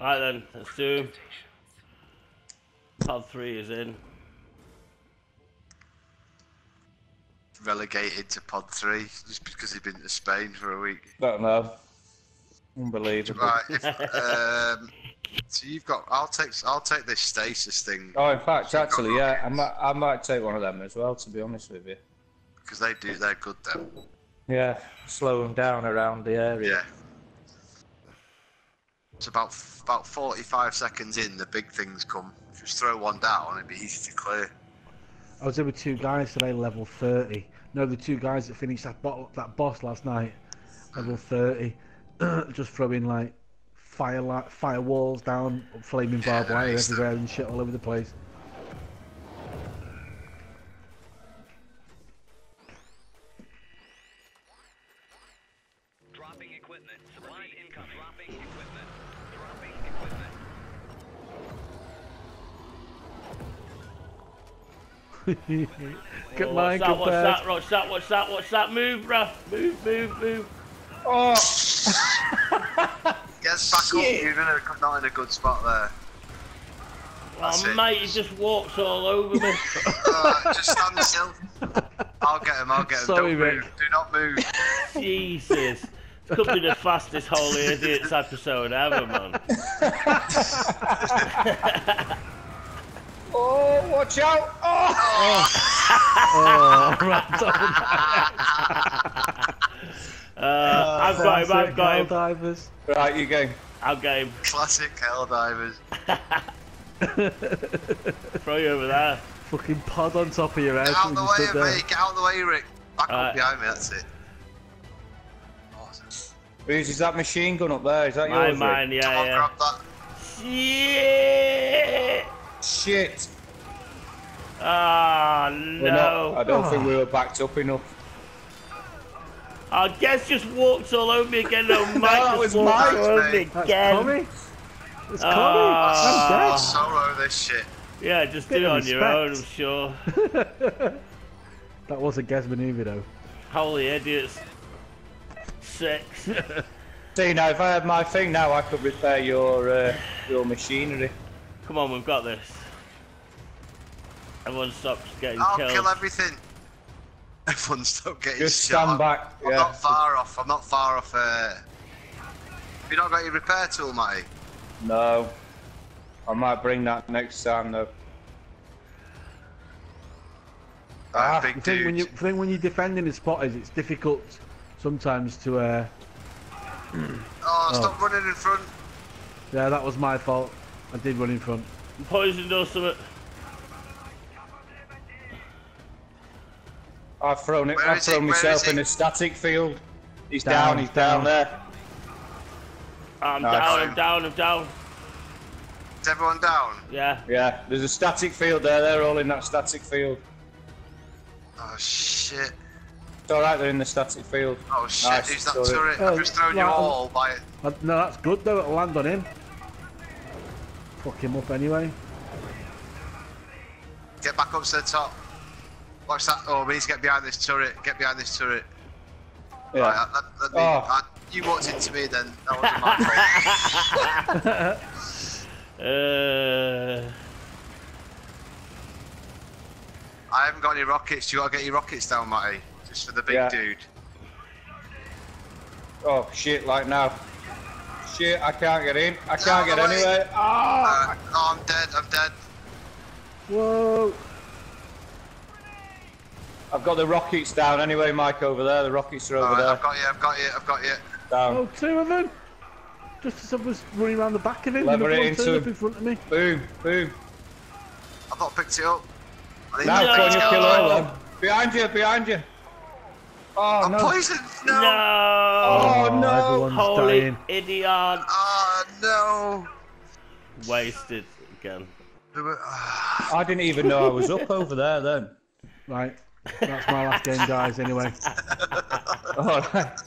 Right then, let's do. Pod three is in. Relegated to pod three just because he'd been to Spain for a week. Don't know. Unbelievable. Right. If, um, so you've got. I'll take. I'll take this stasis thing Oh, in fact, actually, yeah, I might, I might take one of them as well. To be honest with you. because they do. They're good. Them. Yeah, slow them down around the area. Yeah. It's about about 45 seconds in. The big things come. Just throw one down. And it'd be easy to clear. I was there with two guys today, level 30. No, the two guys that finished that, bo- that boss last night, level 30. Just throwing like fire firewalls down, flaming barbed wire everywhere and shit all over the place. Get Oh, mine what's that? What's that? What's that? What's that? What's that? Move, bruh. Move, move, move. Oh, Gets back Shit. up. You're gonna not in a good spot there. That's Oh, it. mate, he just walks all over me. Uh, just stand still. I'll get him. I'll get him. Sorry, Don't Rick. move. Do not move. Jesus. This could be the fastest Holy Idiots episode ever, man. oh, watch out! Oh, Oh, right on. Uh, I've got him, I've got him. Divers. right, you go. I've got him. Classic Helldivers. Throw you over there. Fucking pod on top of your head. Get out the you way stood of there. me. Get out the way, Rick. Back Alright. up behind me. That's it. Awesome. Whose is that machine gun up there? Is that Mine, yours? Rick? mine, Come yeah, on, yeah. grab that. Shit! Shit. Ah, We're not, I don't think we were backed up enough. I guess just walked all over me again. No, Mike that just was walked Mike, all over me mate. That's again. Connie. It's Ah. Connie. I'm dead. Solo this shit. Yeah, just Bit do it of on your own, I'm sure. That was a Gez maneuver though. Holy idiots. Six. See, now if I had my thing now, I could repair your uh, your machinery. Come on, we've got this. Everyone stops getting I'll killed. kill everything. Everyone stop getting Just shot. stand back. I'm yeah. not far off. I'm not far off. Uh... Have you not got your repair tool, Matty? No. I might bring that next time though. Ah, big The thing when you dude. the thing when you're defending the spot is it's difficult sometimes to uh Oh, stop running in front. yeah that was my fault. I did run in front. Poisoned or something. I've thrown it. Where I've thrown Where myself in a static field. He's Down, down. he's down, down. there. I'm No, down, I'm down, I'm down. Is everyone down? Yeah. Yeah, there's a static field there. They're all in that static field. Oh shit. It's all right. They're in the static field. Oh shit. Nice, Who's that sorry. turret? Oh, I've just thrown you right, all by it. No, that's good though. It'll land on him. Fuck him up anyway. Get back up to the top. Watch that. Oh, we need to get behind this turret. Get behind this turret. Yeah. Right, let, let me, Oh. I- you walked into me then. That wasn't my fault. Uh, I haven't got any rockets. You gotta get your rockets down, Matty. Just for the big Yeah. dude. Oh shit! Like now. Shit! I can't get in. I can't get no way. anywhere. Ah! Uh, oh, I'm dead. I'm dead. Whoa! I've got the rockets down anyway, Mike. Over there. The rockets are over Alright, there. I've got you. I've got you. I've got you. Down. Oh, two of them. Just as I was running around the back of him, Lever another it one into turned him. up in front of me. Boom! Boom! I've not picked it up. Now to No. can pick you kill up. all of them? Behind you! Behind you! Oh I'm no! poisoned. No. no. Oh, no. Oh, Everyone's Holy dying. idiot. Oh no. Wasted again. I didn't even know I was up over there then. Right. That's my last game, guys. Anyway. All right.